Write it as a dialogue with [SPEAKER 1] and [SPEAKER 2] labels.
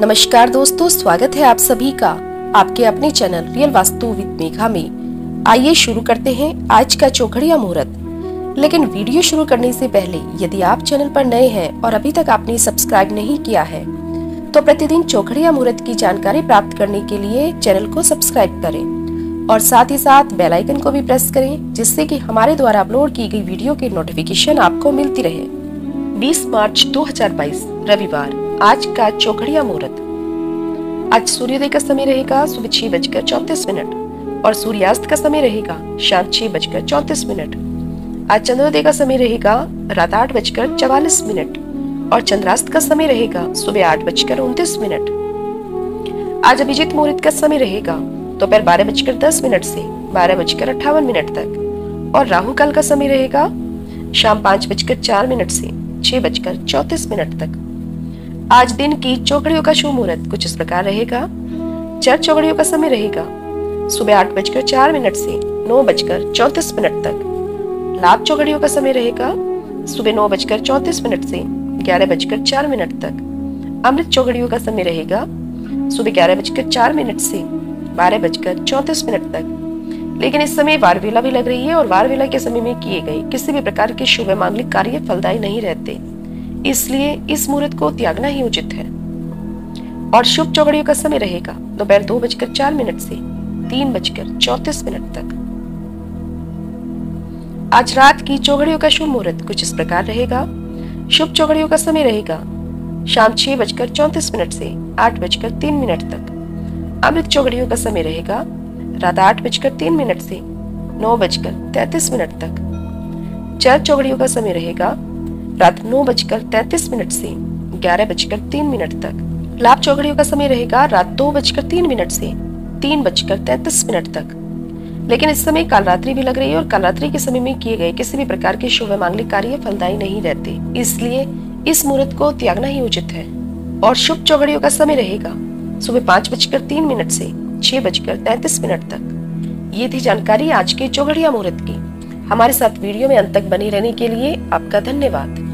[SPEAKER 1] नमस्कार दोस्तों, स्वागत है आप सभी का आपके अपने channel real Vastu with Megha में। आइए शुरू करते हैं आज का चौखड़िया मुहूर्त। लेकिन वीडियो शुरू करने से पहले, यदि आप चैनल पर नए हैं और अभी तक आपने सब्सक्राइब नहीं किया है तो प्रतिदिन चौखड़िया मुहूर्त की जानकारी प्राप्त करने के लिए चैनल को सब्सक्राइब करें और साथ ही साथ बेल आइकन को भी प्रेस करें, जिससे कि हमारे द्वारा अपलोड की गई वीडियो की नोटिफिकेशन आपको मिलती रहे। 20 मार्च 2022 रविवार। आज का चौखड़िया मुहूर्त। आज सूर्योदय का समय रहेगा सुबह छह बजकर चौतीस मिनट और सूर्यास्त का समय रहेगा शाम छह बजकर चौतीस मिनट। आज चंद्रोदय का समय रहेगा रात आठ बजकर चवालीस मिनट और चंद्रास्त का समय रहेगा सुबह आठ बजकर उनतीस मिनट। आज अभिजीत मुहूर्त का समय रहेगा दोपहर तो बारह बजकर दस मिनट से बारह बजकर अट्ठावन मिनट तक और राहु काल का समय रहेगा शाम पाँच बजकर चार मिनट से छह बजकर चौतीस मिनट तक। आज दिन की चौकड़ियों का शुभ मुहूर्त कुछ इस प्रकार रहेगा। चार चौकड़ियों का समय रहेगा। सुबह आठ बजकर चार मिनट से नौ बजकर चौतीस मिनट तक। लाभ चौकड़ियों का समय रहेगा। सुबह नौ बजकर चौतीस मिनट से ग्यारह बजकर चार मिनट तक अमृत चौकड़ियों का समय रहेगा। सुबह ग्यारह बजकर चार मिनट से बारह बजकर चौतीस मिनट तक। लेकिन इस समय वार वेला भी लग रही है और वार वेला के समय में किए गए किसी भी प्रकार के शुभ मांगलिक कार्य फलदायी नहीं रहते। इसलिए इस मुहूर्त को त्यागना ही उचित है। और शुभ चौकड़ियों का समय रहेगा। दोपहर दो बजकर चार मिनट से तीन बजकर चौतीस मिनट तक। आज रात की चौकड़ियों का शुभ मुहूर्त कुछ इस प्रकार रहेगा। शुभ चौकड़ियों का समय रहेगा शाम छह बजकर चौतीस मिनट से आठ बजकर तीन मिनट तक। अमृत चौकड़ियों का समय रहेगा रात आठ बजकर तीन मिनट से नौ बजकर तैतीस मिनट तक। चार चौकड़ियों का समय रहेगा रात नौ बजकर तैतीस मिनट से ग्यारह बजकर तीन मिनट तक। लाभ चौकड़ियों का समय रहेगा रात दो बजकर तीन मिनट से तीन बजकर तैतीस मिनट तक। लेकिन इस समय काल रात्रि भी लग रही है और काल रात्रि के समय में किए गए किसी भी प्रकार के शुभ मांगलिक कार्य फलदायी नहीं रहते। इसलिए इस मुहूर्त को त्यागना ही उचित है। और शुभ चौकड़ियों का समय रहेगा सुबह पाँच बजकर तीन मिनट से छह बजकर तैतीस मिनट तक। ये थी जानकारी आज के चौगड़िया मुहूर्त की। हमारे साथ वीडियो में अंत तक बने रहने के लिए आपका धन्यवाद।